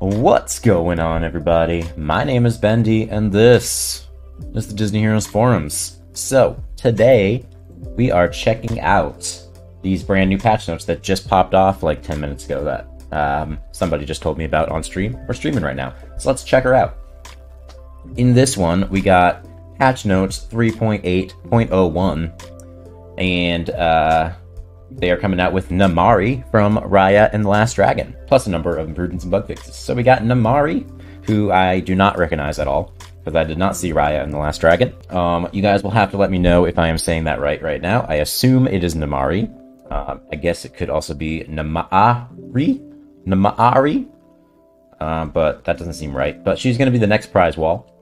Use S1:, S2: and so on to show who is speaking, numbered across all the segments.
S1: What's going on, everybody? My name is Bendy, and this is the Disney Heroes Forums. So, today, we are checking out these brand new patch notes that just popped off like 10 minutes ago that um, somebody just told me about on stream. We're streaming right now, so let's check her out. In this one, we got patch notes 3.8.01, and uh, they are coming out with Namari from Raya and the Last Dragon, plus a number of improvements and bug fixes. So we got Namari, who I do not recognize at all, because I did not see Raya and the Last Dragon. Um, you guys will have to let me know if I am saying that right right now. I assume it is Namari. Uh, I guess it could also be Namari. Namari. Uh, but that doesn't seem right. But she's going to be the next prize wall.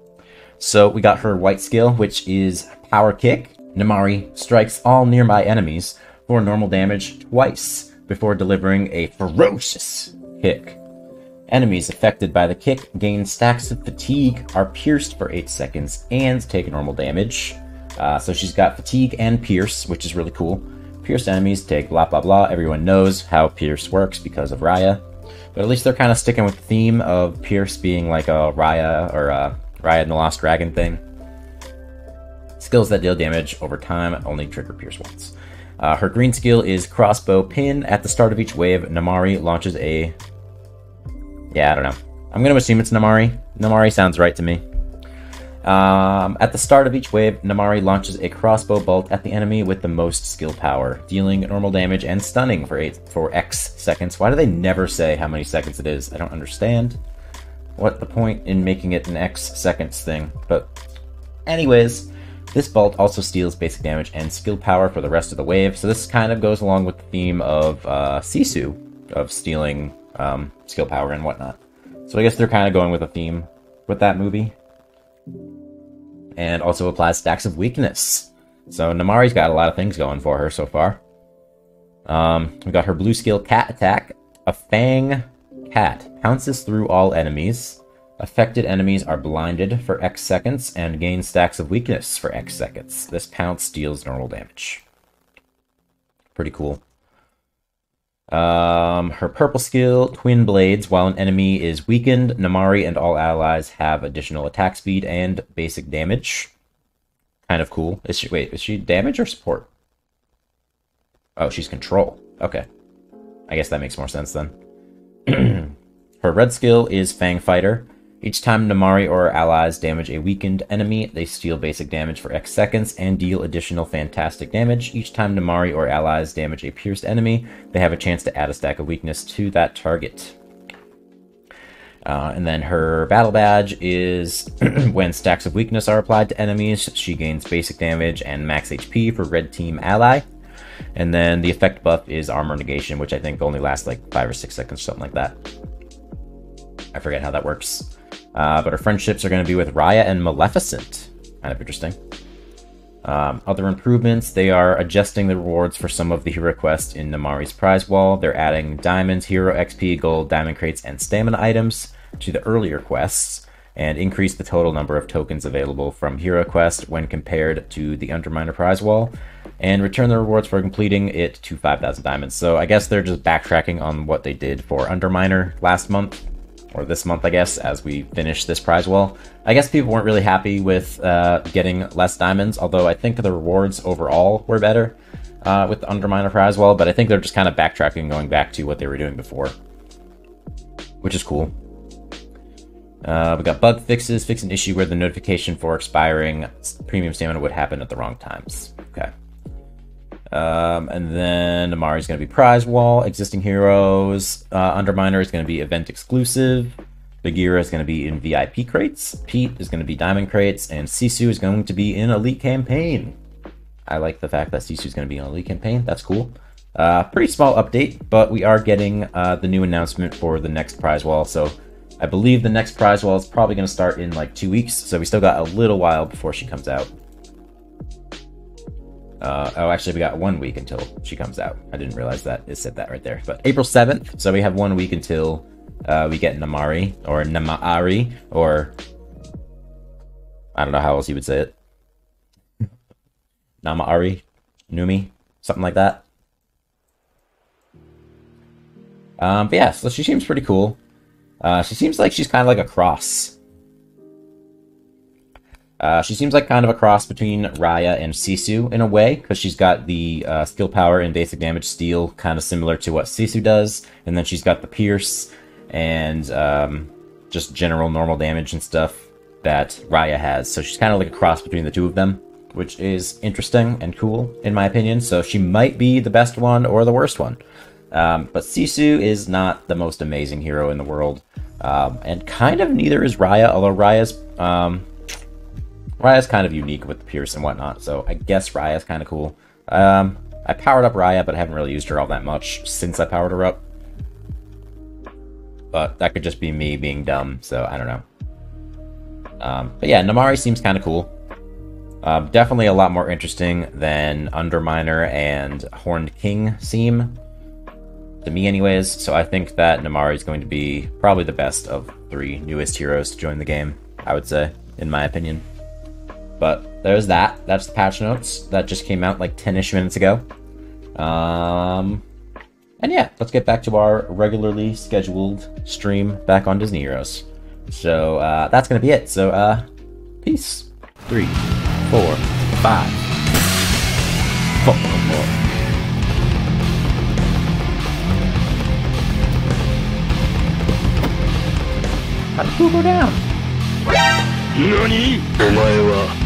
S1: So we got her white skill, which is Power Kick. Namari strikes all nearby enemies for normal damage twice before delivering a ferocious kick. Enemies affected by the kick gain stacks of fatigue, are pierced for 8 seconds, and take normal damage. Uh, so she's got fatigue and pierce, which is really cool. Pierced enemies take blah blah blah. Everyone knows how pierce works because of Raya. But at least they're kind of sticking with the theme of Pierce being like a Raya or a Raya and the Lost Dragon thing. Skills that deal damage over time only trigger Pierce once. Uh, her green skill is Crossbow Pin. At the start of each wave, Namari launches a... Yeah, I don't know. I'm going to assume it's Namari. Namari sounds right to me. Um, at the start of each wave, Namari launches a crossbow bolt at the enemy with the most skill power, dealing normal damage and stunning for eight for X seconds. Why do they never say how many seconds it is? I don't understand. What the point in making it an X seconds thing? But, anyways, this bolt also steals basic damage and skill power for the rest of the wave. So this kind of goes along with the theme of uh, Sisu of stealing um, skill power and whatnot. So I guess they're kind of going with a theme with that movie and also applies stacks of weakness. So Namari's got a lot of things going for her so far. Um, we got her blue skill cat attack. A fang cat pounces through all enemies. Affected enemies are blinded for X seconds and gain stacks of weakness for X seconds. This pounce deals normal damage. Pretty cool. Um, her purple skill, Twin Blades. While an enemy is weakened, Namaari and all allies have additional attack speed and basic damage. Kind of cool. Is she wait? Is she damage or support? Oh, she's control. Okay, I guess that makes more sense then. her red skill is Fang Fighter. Each time Namaari or her allies damage a weakened enemy, they steal basic damage for X seconds and deal additional fantastic damage. Each time Namaari or allies damage a pierced enemy, they have a chance to add a stack of weakness to that target. Uh, and then her battle badge is when stacks of weakness are applied to enemies, she gains basic damage and max HP for red team ally. And then the effect buff is armor negation, which I think only lasts like 5 or 6 seconds, or something like that. I forget how that works. Uh, but our friendships are going to be with Raya and Maleficent. Kind of interesting. Um, other improvements, they are adjusting the rewards for some of the hero quests in Namaari's prize wall. They're adding diamonds, hero XP, gold, diamond crates, and stamina items to the earlier quests, and increase the total number of tokens available from hero quest when compared to the Underminer prize wall, and return the rewards for completing it to 5,000 diamonds. So I guess they're just backtracking on what they did for Underminer last month, or this month, I guess, as we finish this prize wall. I guess people weren't really happy with uh, getting less diamonds, although I think the rewards overall were better uh, with the Underminer prize wall, but I think they're just kind of backtracking, going back to what they were doing before, which is cool. Uh, we got bug fixes, fix an issue where the notification for expiring premium stamina would happen at the wrong times. Okay. Um, and then Amari is going to be prize wall. Existing heroes. Uh, Underminer is going to be event exclusive. Bagheera is going to be in VIP crates. Pete is going to be diamond crates. And Sisu is going to be in elite campaign. I like the fact that Sisu is going to be in elite campaign. That's cool. Uh, pretty small update, but we are getting uh, the new announcement for the next prize wall. So I believe the next prize wall is probably going to start in like two weeks. So we still got a little while before she comes out. Uh, oh, actually, we got one week until she comes out. I didn't realize that it said that right there. But April 7th, so we have one week until uh, we get Namari, or Namaari, or I don't know how else you would say it. Namaari, Numi, something like that. Um, but yeah, so she seems pretty cool. Uh, she seems like she's kind of like a cross. Uh, she seems like kind of a cross between Raya and Sisu in a way, because she's got the uh, skill power and basic damage steal, kind of similar to what Sisu does, and then she's got the pierce and um, just general normal damage and stuff that Raya has. So she's kind of like a cross between the two of them, which is interesting and cool, in my opinion. So she might be the best one or the worst one. Um, but Sisu is not the most amazing hero in the world. Um, and kind of neither is Raya, although Raya's um, Raya's kind of unique with the Pierce and whatnot, so I guess Raya's kind of cool. Um, I powered up Raya, but I haven't really used her all that much since I powered her up. But that could just be me being dumb, so I don't know. Um, but yeah, Namari seems kind of cool. Uh, definitely a lot more interesting than Underminer and Horned King seem. To me, anyways, so I think that Namari is going to be probably the best of three newest heroes to join the game, I would say, in my opinion. But there's that. That's the patch notes. That just came out like 10-ish minutes ago. Um, and yeah, let's get back to our regularly scheduled stream back on Disney Heroes. So uh, that's going to be it. So uh, peace. Three, four, five. Fuck more. How did Pooh go down?
S2: 何お前は